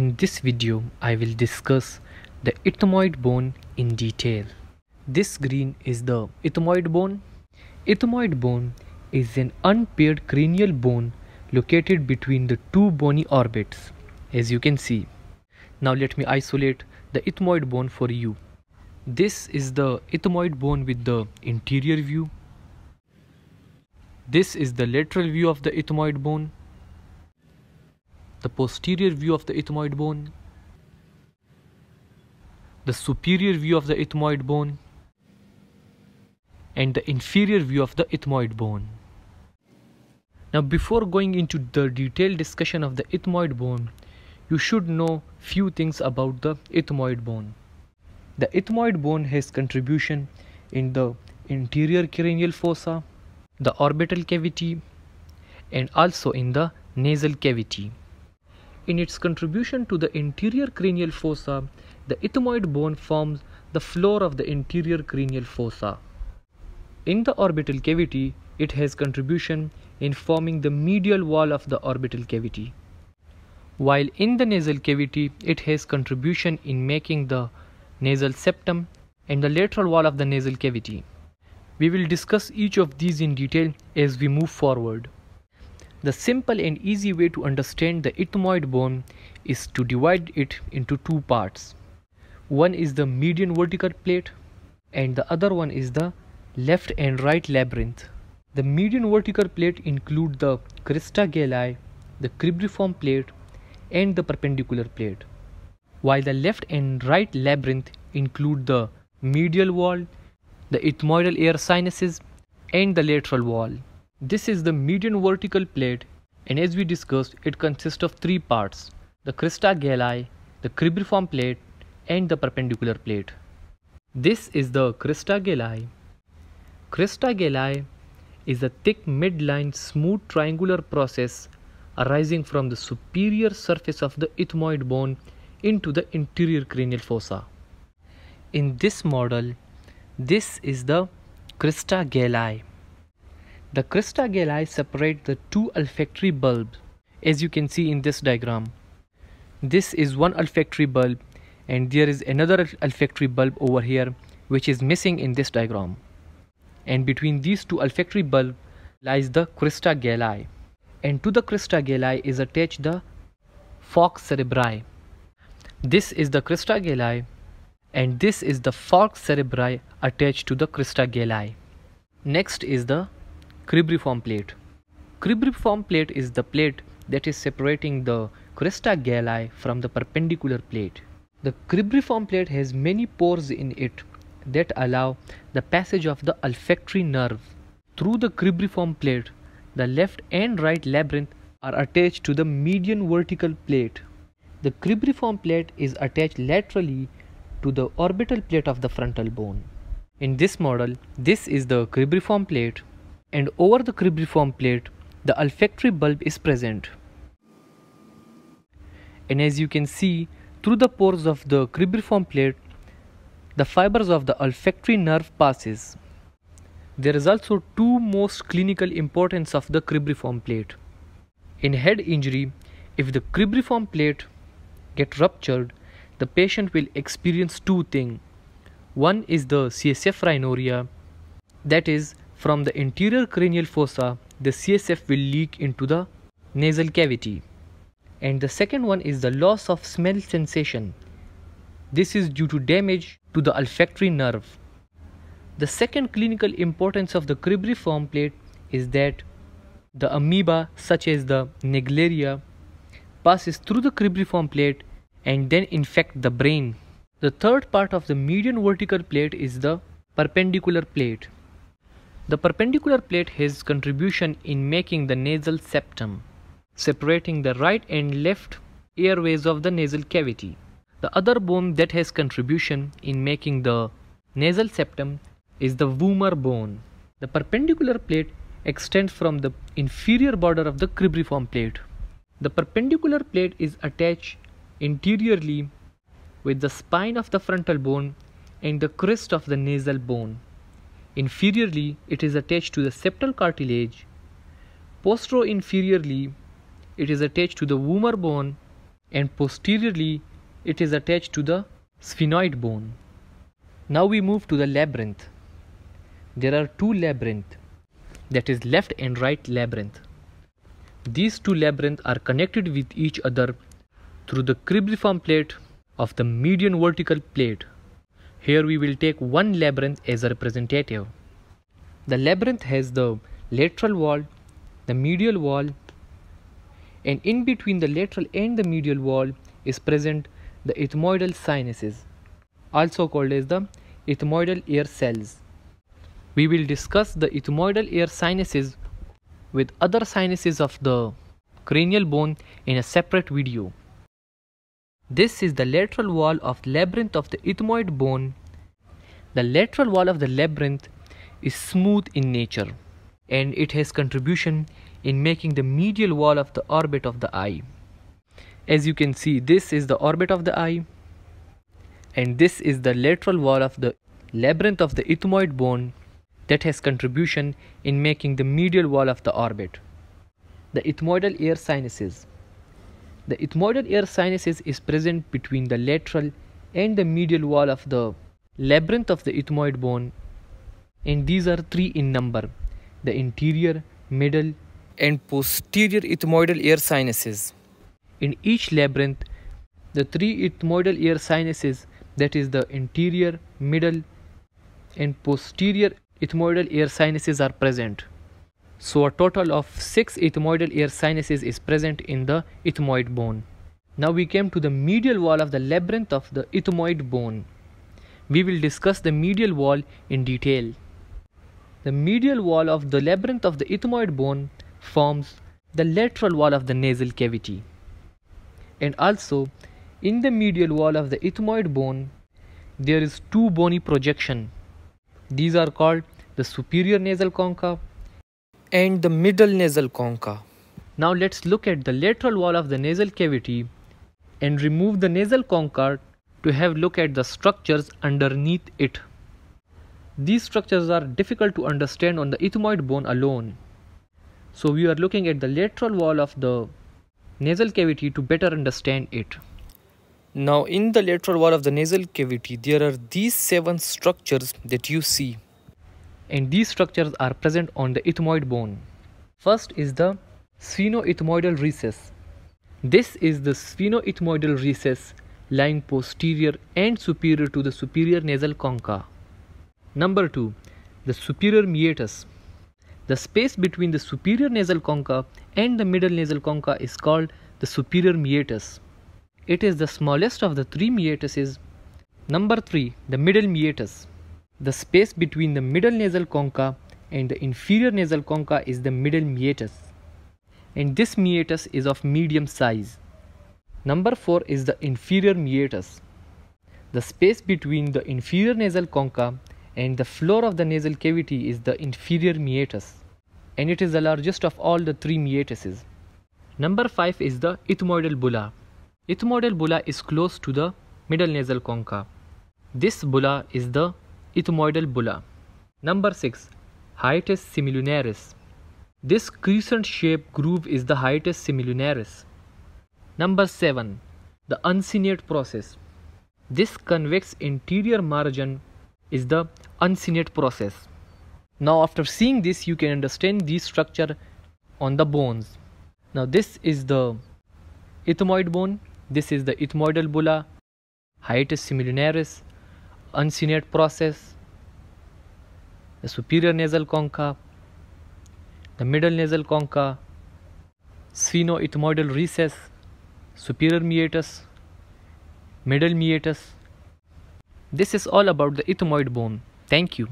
In this video, I will discuss the ethmoid bone in detail. This green is the ethmoid bone. Ethmoid bone is an unpaired cranial bone located between the two bony orbits, as you can see. Now let me isolate the ethmoid bone for you. This is the ethmoid bone with the anterior view. This is the lateral view of the ethmoid bone the posterior view of the ethmoid bone, the superior view of the ethmoid bone, and the inferior view of the ethmoid bone. Now before going into the detailed discussion of the ethmoid bone, you should know few things about the ethmoid bone. The ethmoid bone has contribution in the anterior cranial fossa, the orbital cavity, and also in the nasal cavity. In its contribution to the anterior cranial fossa, the ethmoid bone forms the floor of the anterior cranial fossa. In the orbital cavity, it has contribution in forming the medial wall of the orbital cavity. While in the nasal cavity, it has contribution in making the nasal septum and the lateral wall of the nasal cavity. We will discuss each of these in detail as we move forward. The simple and easy way to understand the ethmoid bone is to divide it into two parts. One is the median vertical plate and the other one is the left and right labyrinth. The median vertical plate include the crista galli, the cribriform plate and the perpendicular plate. While the left and right labyrinth include the medial wall, the ethmoidal air sinuses and the lateral wall. This is the median vertical plate and as we discussed it consists of three parts the crista galli, the cribriform plate and the perpendicular plate. This is the crista galli. Crista galli is a thick midline smooth triangular process arising from the superior surface of the ethmoid bone into the anterior cranial fossa. In this model, this is the crista galli. The crista galli separate the two olfactory bulbs as you can see in this diagram. This is one olfactory bulb and there is another olfactory bulb over here which is missing in this diagram. And between these two olfactory bulbs lies the crista galli and to the crista galli is attached the falx cerebri. This is the crista galli and this is the falx cerebri attached to the crista galli. Next is the cribriform plate. Cribriform plate is the plate that is separating the crista galli from the perpendicular plate. The cribriform plate has many pores in it that allow the passage of the olfactory nerve. Through the cribriform plate, the left and right labyrinth are attached to the median vertical plate. The cribriform plate is attached laterally to the orbital plate of the frontal bone. In this model, this is the cribriform plate and over the cribriform plate the olfactory bulb is present. And as you can see through the pores of the cribriform plate the fibers of the olfactory nerve passes. There is also two most clinical importance of the cribriform plate. In head injury, if the cribriform plate get ruptured, the patient will experience two things. One is the CSF rhinorrhea, that is from the anterior cranial fossa, the CSF will leak into the nasal cavity. And the second one is the loss of smell sensation. This is due to damage to the olfactory nerve. The second clinical importance of the cribriform plate is that the amoeba such as the Naegleria passes through the cribriform plate and then infect the brain. The third part of the median vertical plate is the perpendicular plate. The perpendicular plate has contribution in making the nasal septum, separating the right and left airways of the nasal cavity. The other bone that has contribution in making the nasal septum is the vomer bone. The perpendicular plate extends from the inferior border of the cribriform plate. The perpendicular plate is attached anteriorly with the spine of the frontal bone and the crest of the nasal bone. Inferiorly, it is attached to the septal cartilage. Postero-inferiorly, it is attached to the vomer bone and posteriorly it is attached to the sphenoid bone. Now we move to the labyrinth. There are two labyrinth that is left and right labyrinth. These two labyrinth are connected with each other through the cribriform plate of the median vertical plate. Here we will take one labyrinth as a representative. The labyrinth has the lateral wall, the medial wall and in between the lateral and the medial wall is present the ethmoidal sinuses also called as the ethmoidal air cells. We will discuss the ethmoidal air sinuses with other sinuses of the cranial bone in a separate video. This is the lateral wall of the labyrinth of the ethmoid bone. The lateral wall of the labyrinth is smooth in nature and it has contribution in making the medial wall of the orbit of the eye. As you can see this is the orbit of the eye and this is the lateral wall of the labyrinth of the ethmoid bone that has contribution in making the medial wall of the orbit. The ethmoidal air sinuses. The ethmoidal air sinuses is present between the lateral and the medial wall of the labyrinth of the ethmoid bone and these are three in number the anterior, middle and posterior ethmoidal air sinuses. In each labyrinth, the three ethmoidal air sinuses that is the anterior, middle and posterior ethmoidal air sinuses are present. So a total of 6 ethmoidal air sinuses is present in the ethmoid bone. Now we came to the medial wall of the labyrinth of the ethmoid bone. We will discuss the medial wall in detail. The medial wall of the labyrinth of the ethmoid bone forms the lateral wall of the nasal cavity. And also, in the medial wall of the ethmoid bone, there is two bony projection. These are called the superior nasal concha and the middle nasal concha. Now let's look at the lateral wall of the nasal cavity and remove the nasal concha to have look at the structures underneath it. These structures are difficult to understand on the ethmoid bone alone. So we are looking at the lateral wall of the nasal cavity to better understand it. Now in the lateral wall of the nasal cavity there are these seven structures that you see and these structures are present on the ethmoid bone. First is the sphenoethmoidal recess. This is the sphenoethmoidal recess lying posterior and superior to the superior nasal concha. Number 2. The superior meatus. The space between the superior nasal concha and the middle nasal concha is called the superior meatus. It is the smallest of the three meatuses. Number 3. The middle meatus. The space between the middle nasal concha and the inferior nasal concha is the middle meatus. And this meatus is of medium size. Number 4 is the inferior meatus. The space between the inferior nasal concha and the floor of the nasal cavity is the inferior meatus and it is the largest of all the three meatuses. Number 5 is the ethmoidal bulla. Ethmoidal bulla is close to the middle nasal concha. This bulla is the ethmoidal bulla. Number 6 Hiatus semilunaris. This crescent shaped groove is the hiatus semilunaris. Number 7 The uncinate process. This convex interior margin is the uncinate process. Now after seeing this you can understand the structure on the bones. Now this is the ethmoid bone, this is the ethmoidal bulla, hiatus semilunaris, uncinate process, the superior nasal concha, the middle nasal concha, sphenoethmoidal recess, superior meatus, middle meatus, this is all about the ethmoid bone. Thank you.